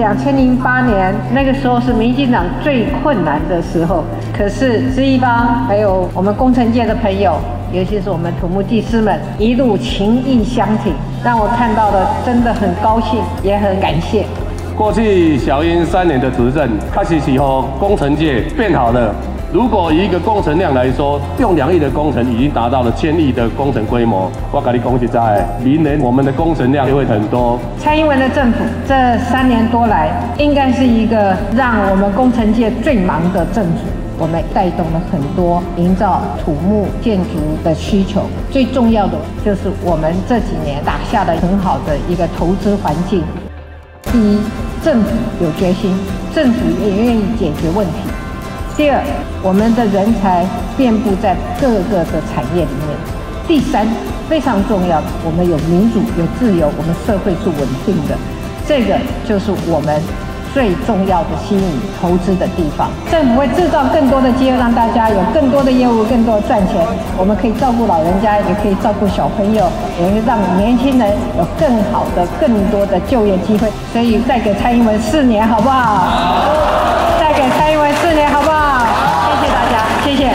两千零八年那个时候是民进党最困难的时候，可是资一帮还有我们工程界的朋友，尤其是我们土木技师们，一路情义相挺，让我看到了真的很高兴，也很感谢。过去小英三年的执政，开始以后工程界变好了。如果以一个工程量来说，用两亿的工程已经达到了千亿的工程规模，我跟你恭喜在，明年我们的工程量就会很多。蔡英文的政府这三年多来，应该是一个让我们工程界最忙的政府。我们带动了很多营造土木建筑的需求，最重要的就是我们这几年打下了很好的一个投资环境。第一。政府有决心，政府也愿意解决问题。第二，我们的人才遍布在各个的产业里面。第三，非常重要的，我们有民主、有自由，我们社会是稳定的。这个就是我们。最重要的吸引投资的地方。政府会制造更多的机会让大家有更多的业务更多赚钱。我们可以照顾老人家也可以照顾小朋友也会让年轻人有更好的更多的就业机会。所以再给蔡英文四年好不好？再给蔡英文四年好不好？谢谢大家谢谢。